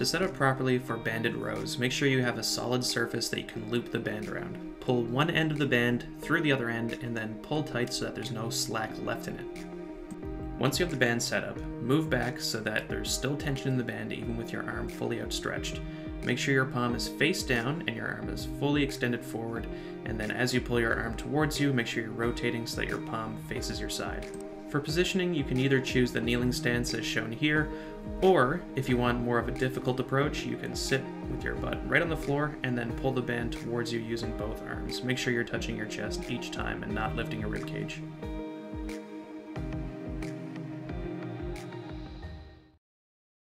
To set up properly for banded rows, make sure you have a solid surface that you can loop the band around. Pull one end of the band through the other end and then pull tight so that there's no slack left in it. Once you have the band set up, move back so that there's still tension in the band even with your arm fully outstretched. Make sure your palm is face down and your arm is fully extended forward, and then as you pull your arm towards you, make sure you're rotating so that your palm faces your side. For positioning, you can either choose the kneeling stance as shown here, or if you want more of a difficult approach, you can sit with your butt right on the floor and then pull the band towards you using both arms. Make sure you're touching your chest each time and not lifting your rib cage.